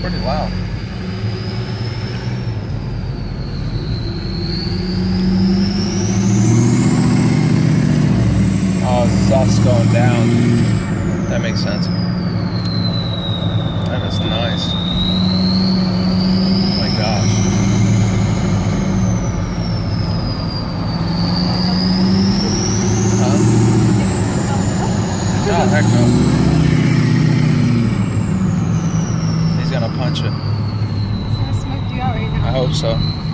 pretty loud. Oh, exhaust's going down. That makes sense. That is nice. Oh my gosh. Huh? Oh, heck no. Gonna punch it. It's gonna smoke you out right now. I hope so.